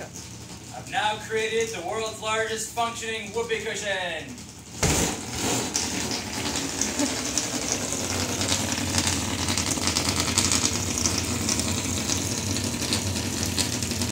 I've now created the world's largest functioning whoopee cushion.